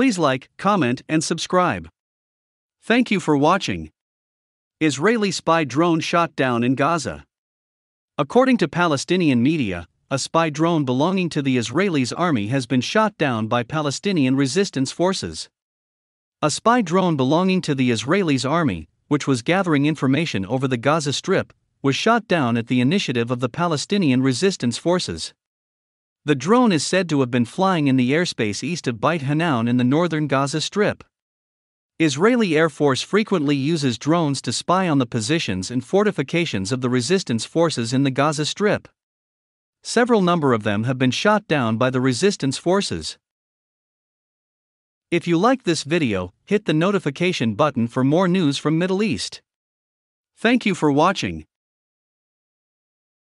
Please like, comment, and subscribe. Thank you for watching. Israeli spy drone shot down in Gaza. According to Palestinian media, a spy drone belonging to the Israelis' army has been shot down by Palestinian resistance forces. A spy drone belonging to the Israelis' army, which was gathering information over the Gaza Strip, was shot down at the initiative of the Palestinian resistance forces. The drone is said to have been flying in the airspace east of Beit Hanoun in the northern Gaza Strip. Israeli Air Force frequently uses drones to spy on the positions and fortifications of the resistance forces in the Gaza Strip. Several number of them have been shot down by the resistance forces. If you like this video, hit the notification button for more news from Middle East. Thank you for watching.